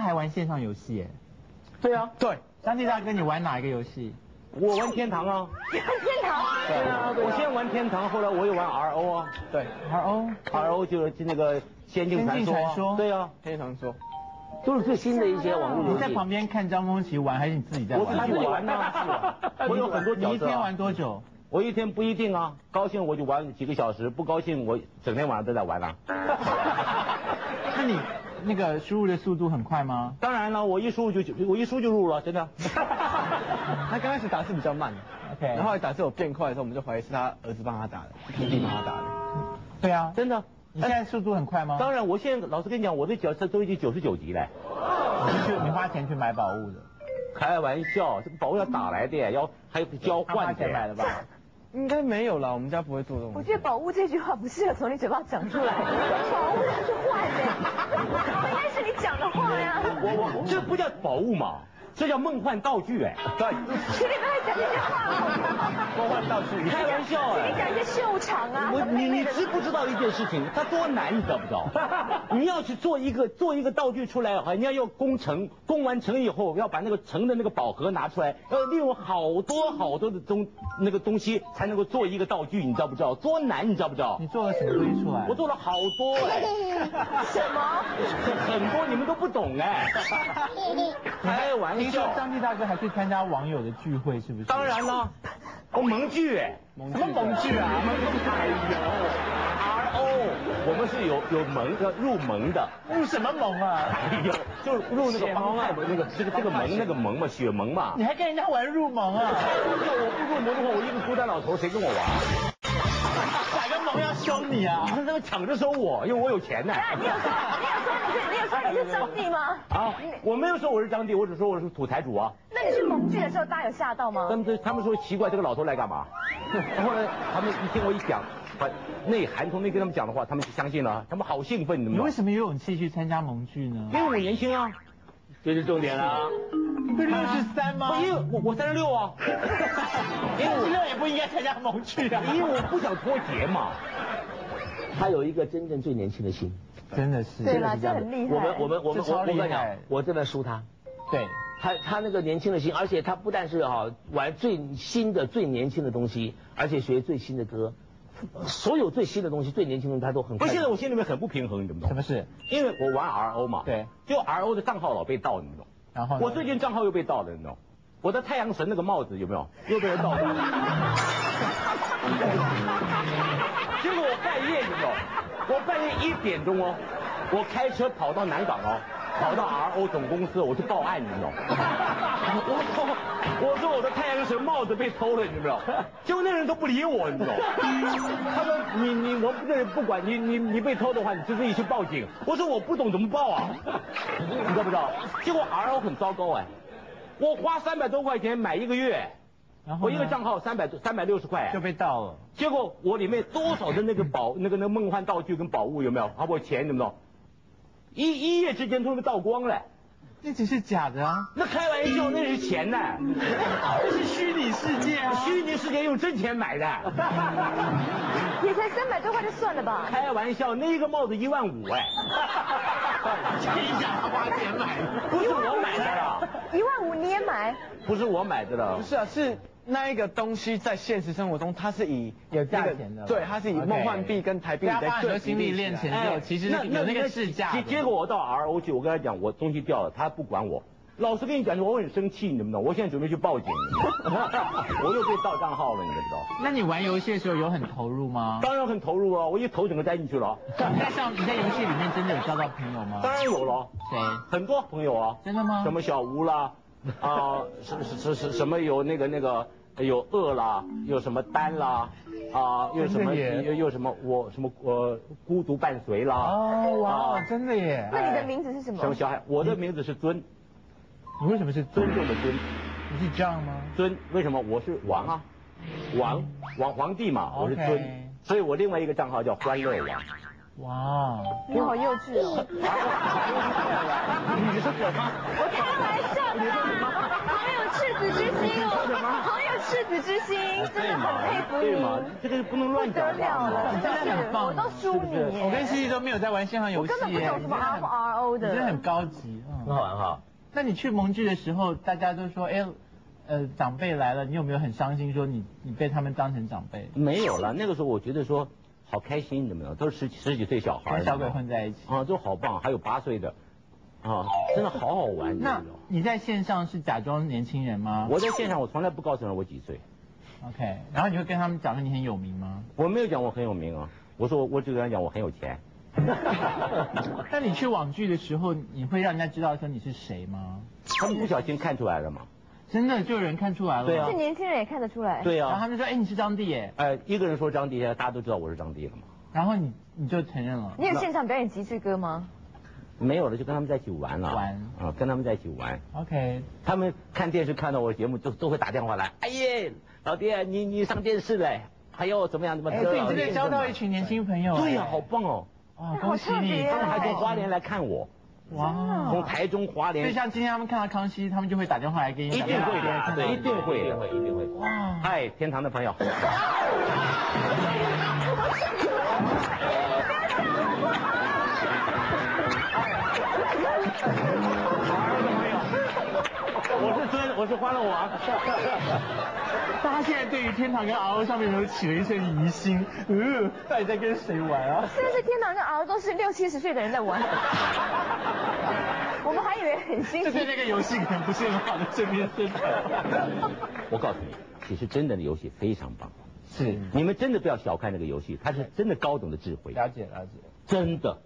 还玩线上游戏耶？对啊，对，三弟大哥，你玩哪一个游戏？我玩天堂啊。天堂。对啊，我先玩天堂，后来我又玩 RO 啊。对，R O。RO 就是那个仙境传说。仙境传说对啊，天堂说。都是最新的一些网络游戏。你在旁边看张丰琪玩，还是你自己在玩？我自己玩啊，我有很多角色。你一天玩多久？我一天不一定啊，高兴我就玩几个小时，不高兴我整天晚上都在玩啊。那你那个输入的速度很快吗？当然了，我一输入就我一输就入了，真的。他刚开始打字比较慢，OK，然后后来打字有变快的时候，我们就怀疑是他儿子帮他打的，是弟弟帮他打的。对啊，真的。你现在速度很快吗？当然，我现在老实跟你讲，我的角色都已经九十九级了。你去你花钱去买宝物的？开玩笑，这个宝物要打来的，要还有交换的。钱买的吧？应该没有了，我们家不会做这种。我觉得宝物这句话不适合从你嘴巴讲出来，宝 物 这不叫宝物吗，这叫梦幻道具哎。对。请你不要讲这些话。梦幻道具，你开玩笑哎。请你讲一些秀场啊。我你你知不知道一件事情？它多难，你知道不知道？你要去做一个做一个道具出来，的话，你要要工程，工完成以后要把那个成的那个宝盒拿出来，要利用好多好多的东那个东西才能够做一个道具，你知道不知道？多难，你知道不知道？你做了什么东西出来？我做了好多哎。什么？很多你们都不懂哎。开玩笑。听说张帝大哥还去参加网友的聚会，是不是？当然了，哦盟聚哎。什么盟聚啊？哎呦。RO，我们是有有盟的入盟的，入什么盟啊？哎呦，就是入那个帮派的那个这个这个盟那个盟嘛，血盟嘛。你还跟人家玩入盟啊？我不入盟的话，我一个孤单老头，谁跟我玩？哪个盟要收你啊？他们抢着收我，因为我有钱呢。你有说你有说你有说你是张帝吗？啊，我没有说我是张帝，我只说我是土财主啊。那你去蒙聚的时候，大家有吓到吗？他们他们说奇怪，这个老头来干嘛？后来他们一听我一讲。把内涵从没跟他们讲的话，他们就相信了，他们好兴奋，你为什么有勇气去参加盟聚呢？因为我年轻啊，这是重点啊。不是六十三吗？因为我我三十六啊。三十六也不应该参加盟聚啊，因为我不想脱节嘛。他有一个真正最年轻的心，真的是，对啦，这很厉害。我们我们我们我跟你讲，我真的输他。对，他他那个年轻的心，而且他不但是哈玩最新的最年轻的东西，而且学最新的歌。所有最新的东西、最年轻的他都很。不，现在我心里面很不平衡，你懂不懂？什么事？因为我玩 RO 嘛，对，就 RO 的账号老被盗，你懂？然后我最近账号又被盗了，你懂？我的太阳神那个帽子有没有？又被人盗了。我半夜一点钟哦，我开车跑到南港哦。跑到 RO 总公司，我去报案，你知道吗？我操！我说我的太阳神帽子被偷了，你知道？结果那人都不理我，你知道？他说你你我们这里不管你你你被偷的话，你就自己去报警。我说我不懂怎么报啊，你知不知道？结果 RO 很糟糕哎，我花三百多块钱买一个月，我一个账号三百三百六十块就被盗了。结果我里面多少的那个宝那个那个梦幻道具跟宝物有没有？包括钱有没有？一一夜之间都被盗光了，那只是假的啊！那开玩笑，那是钱呢，那是虚拟世界啊！虚拟世界用真钱买的，也才三百多块就算了吧？开玩笑，那个帽子一万五哎！真假花钱买的，不是我买的啦！一万五你也买？不是我买的啦，不是啊，是。那一个东西在现实生活中，它是以有价钱的，对，它是以梦幻币跟台币的对心力练成之后，其实有那个市价。结结果我到 ROG，，我跟他讲，我东西掉了，他不管我。老师跟你讲，我很生气，你懂不懂？我现在准备去报警，我又被盗账号了，你知道？那你玩游戏的时候有很投入吗？当然很投入啊，我一头整个栽进去了。你在上你在游戏里面真的有交到朋友吗？当然有了。谁？很多朋友啊。真的吗？什么小吴啦，啊，什什什什么有那个那个。有饿啦，有什么丹啦，啊，又什么又又什么我什么呃孤独伴随啦。哦哇，真的耶。那你的名字是什么？什么小海？我的名字是尊。你为什么是尊重的尊？你是这样吗？尊，为什么？我是王啊，王王皇帝嘛，我是尊，所以我另外一个账号叫欢乐王。哇，你好幼稚哦。你是什么？我开玩笑的啦，好有赤子之心哦，好有赤子之心，真的很佩服你。这个不能乱讲了了，真的很棒。我都输你。我跟西西都没有在玩线上游戏我根本不懂什么 R O 的。你真的很高级。很好玩哈。那你去蒙剧的时候，大家都说，哎，呃，长辈来了，你有没有很伤心？说你你被他们当成长辈，没有了，那个时候我觉得说好开心，你们都是十十几岁小孩，跟小鬼混在一起。啊，都好棒，还有八岁的，啊，真的好好玩。那你在线上是假装年轻人吗？我在线上，我从来不告诉人我几岁。OK，然后你会跟他们讲说你很有名吗？我没有讲我很有名啊，我说我只跟他讲我很有钱。那你去网剧的时候，你会让人家知道说你是谁吗？他们不小心看出来了嘛？真的就有人看出来了。对啊这年轻人也看得出来。对啊，然后他们说，哎，你是张帝耶。哎，一个人说张帝，大家都知道我是张帝了嘛。然后你你就承认了。你有现场表演极致歌吗？没有了，就跟他们在一起玩了。玩啊，跟他们在一起玩。OK，他们看电视看到我的节目，都都会打电话来。哎耶，老爹，你你上电视嘞？还有怎么样怎么样？哎，对，你真的交到一群年轻朋友。对呀，好棒哦！哇，恭喜你！他们还从花莲来看我。哇，从台中华联，就像今天他们看到康熙，他们就会打电话来给你。一定会的，对，一定会，一定会，一定会。哇，嗨，天堂的朋友。我是欢乐王。大家现在对于天堂跟 RO 上面有起了一些疑心，嗯，到底在跟谁玩啊？是不是天堂跟 R 都是六七十岁的人在玩？我们还以为很新奇。这对那个游戏可能不是很好的正面宣传。我告诉你，其实真的的游戏非常棒，是，你们真的不要小看那个游戏，它是真的高等的智慧。了解了解。真的。